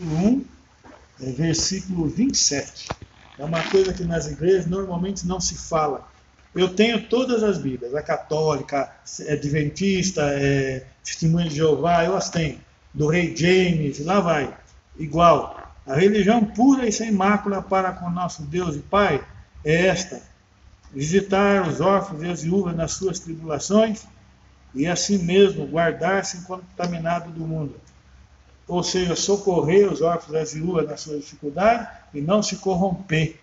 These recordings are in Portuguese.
1, é versículo 27. É uma coisa que nas igrejas normalmente não se fala. Eu tenho todas as Bíblias, a católica, é adventista, é testemunha de Jeová, eu as tenho. Do rei James, lá vai. Igual. A religião pura e sem mácula para com nosso Deus e Pai é esta: visitar os órfãos e as viúvas nas suas tribulações e assim mesmo guardar-se contaminado do mundo ou seja, socorrer os órfãos e as viúvas na sua dificuldade e não se corromper.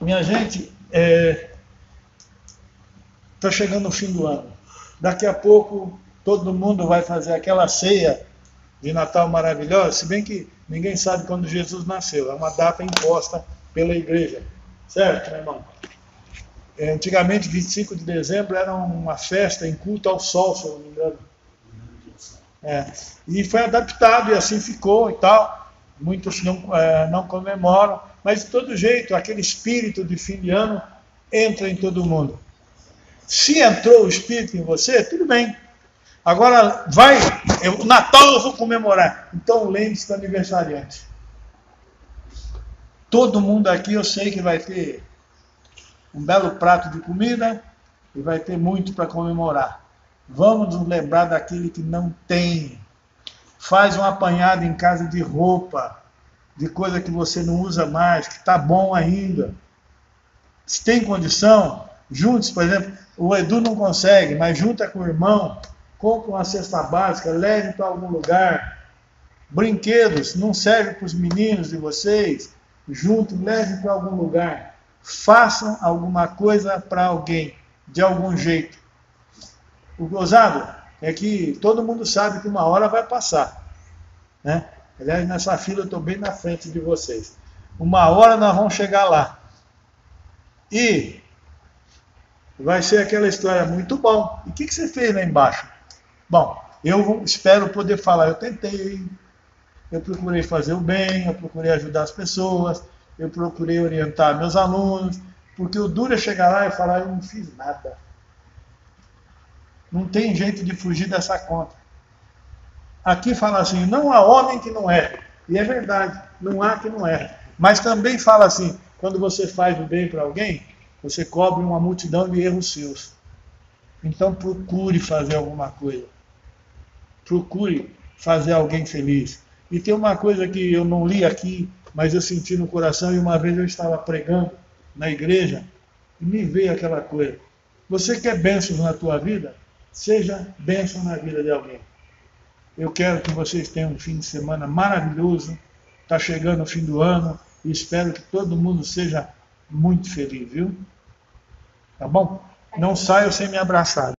Minha gente, está é, tá chegando o fim do ano. Daqui a pouco todo mundo vai fazer aquela ceia de Natal maravilhosa, se bem que ninguém sabe quando Jesus nasceu, é uma data imposta pela igreja. Certo, meu irmão? É, antigamente, 25 de dezembro era uma festa em culto ao sol, se eu não me engano. É, e foi adaptado e assim ficou e tal. Muitos não, é, não comemoram, mas de todo jeito, aquele espírito de fim de ano entra em todo mundo. Se entrou o espírito em você, tudo bem. Agora, vai, o Natal eu vou comemorar. Então lembre-se do aniversariante. Todo mundo aqui eu sei que vai ter um belo prato de comida e vai ter muito para comemorar. Vamos nos lembrar daquele que não tem. Faz um apanhado em casa de roupa, de coisa que você não usa mais, que está bom ainda. Se tem condição, junte por exemplo, o Edu não consegue, mas junta com o irmão, compra uma cesta básica, leve para algum lugar. Brinquedos, não serve para os meninos de vocês, junte, leve para algum lugar. Façam alguma coisa para alguém, de algum jeito. O gozado é que todo mundo sabe que uma hora vai passar. Né? Aliás, nessa fila eu estou bem na frente de vocês. Uma hora nós vamos chegar lá. E vai ser aquela história muito bom. E o que, que você fez lá embaixo? Bom, eu espero poder falar, eu tentei, eu procurei fazer o bem, eu procurei ajudar as pessoas, eu procurei orientar meus alunos, porque o duro é chegar lá e falar, eu não fiz nada. Não tem jeito de fugir dessa conta. Aqui fala assim: não há homem que não erre. E é verdade, não há que não erre. Mas também fala assim: quando você faz o bem para alguém, você cobre uma multidão de erros seus. Então procure fazer alguma coisa. Procure fazer alguém feliz. E tem uma coisa que eu não li aqui, mas eu senti no coração, e uma vez eu estava pregando na igreja, e me veio aquela coisa. Você quer bênçãos na tua vida? Seja bênção na vida de alguém. Eu quero que vocês tenham um fim de semana maravilhoso. Está chegando o fim do ano e espero que todo mundo seja muito feliz, viu? Tá bom? Não saiam sem me abraçar.